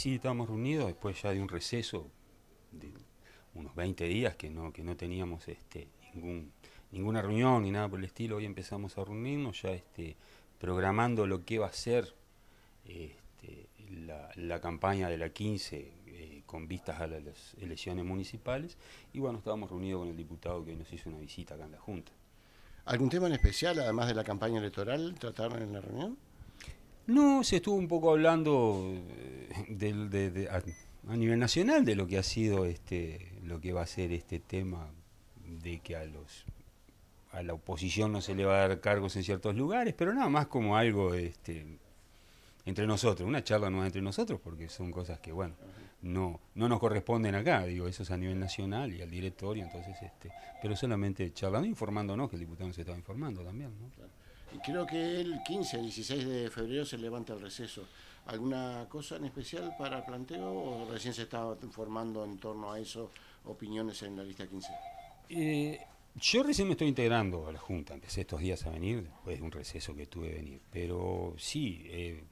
Sí, estábamos reunidos después ya de un receso de unos 20 días que no, que no teníamos este, ningún, ninguna reunión ni nada por el estilo. Hoy empezamos a reunirnos ya este, programando lo que va a ser este, la, campaña de la 15 eh, con vistas a las elecciones municipales. Y bueno, estábamos reunidos con el diputado que nos hizo una visita acá en la Junta. ¿Algún tema en especial, además de la campaña electoral, trataron en la reunión? No, se estuvo un poco hablando eh, a, nivel nacional de lo que ha sido este, lo que va a ser este tema de que a los a la oposición no se le va a dar cargos en ciertos lugares, pero nada más como algo este, entre nosotros, una charla no entre nosotros, porque son cosas que, bueno, no, no nos corresponden acá, digo, eso es a nivel nacional y al directorio, entonces, este, pero solamente charlando, informándonos, que el diputado nos estaba informando también, ¿no? Y creo que el 15, el 16 de febrero se levanta el receso. ¿Alguna cosa en especial para el planteo o recién se estaba informando en torno a eso, opiniones en la lista 15? Eh, yo recién me estoy integrando a la Junta, empecé estos días a venir, después de un receso que tuve que venir, pero sí, eh,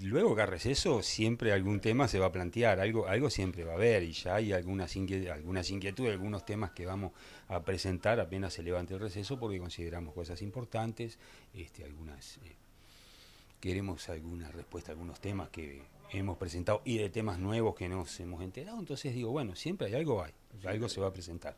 luego que receso siempre algún tema se va a plantear, algo, algo siempre va a haber y ya hay algunas, inquietudes, algunas inquietudes, algunos temas que vamos a presentar apenas se levante el receso porque consideramos cosas importantes, este, algunas eh, queremos alguna respuesta a algunos temas que hemos presentado y de temas nuevos que nos hemos enterado, entonces digo, bueno, siempre hay algo hay, algo se va a presentar.